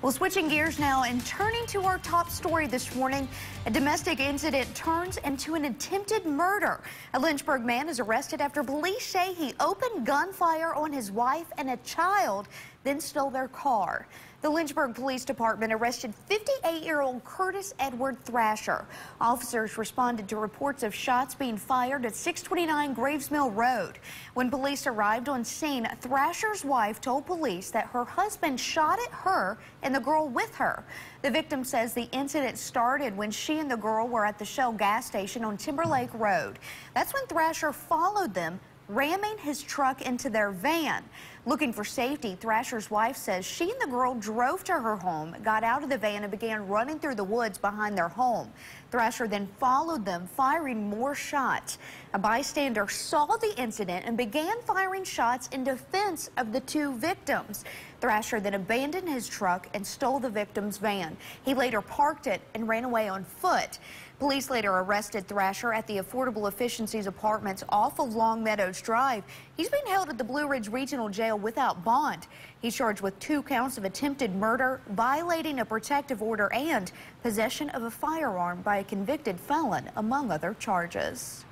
Well, switching gears now and turning to our top story this morning, a domestic incident turns into an attempted murder. A Lynchburg man is arrested after police say he opened gunfire on his wife and a child, then stole their car. The Lynchburg Police Department arrested 58-year-old Curtis Edward Thrasher. Officers responded to reports of shots being fired at 629 Graves Mill Road. When police arrived on scene, Thrasher's wife told police that her husband shot at her and the girl with her. The victim says the incident started when she and the girl were at the Shell gas station on Timberlake Road. That's when Thrasher followed them ramming his truck into their van. Looking for safety, Thrasher's wife says she and the girl drove to her home, got out of the van, and began running through the woods behind their home. Thrasher then followed them, firing more shots. A bystander saw the incident and began firing shots in defense of the two victims. Thrasher then abandoned his truck and stole the victim's van. He later parked it and ran away on foot. Police later arrested Thrasher at the Affordable Efficiencies Apartments off of Long Meadows Drive. He's being held at the Blue Ridge Regional Jail without bond. He's charged with two counts of attempted murder, violating a protective order, and possession of a firearm by a convicted felon, among other charges.